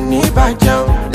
ní bàjẹ́ o.